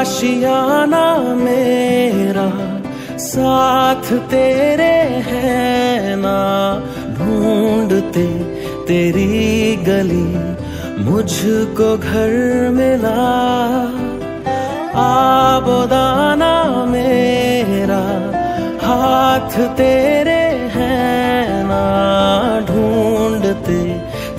आशियाना मेरा, साथ तेरे है ना। ढूंढते तेरी गली, मुझको घर मिला। आबोदाना मेरा, हाथ तेरे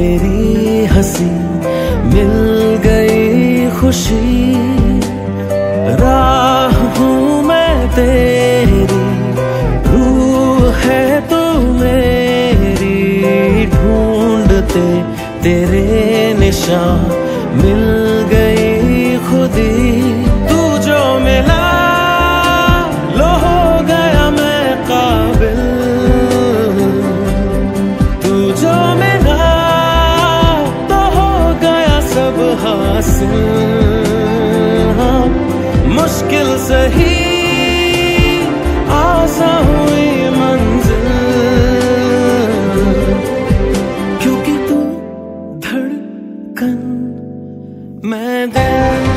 तेरी हँसी मिल गई खुशी। राह हूँ मैं तेरी, रूह है तू मेरी। ढूंढते तेरे निशान मिल गई मुश्किल सही आसा हुई मंजिल। क्योंकि तू धड़कन मैं दिल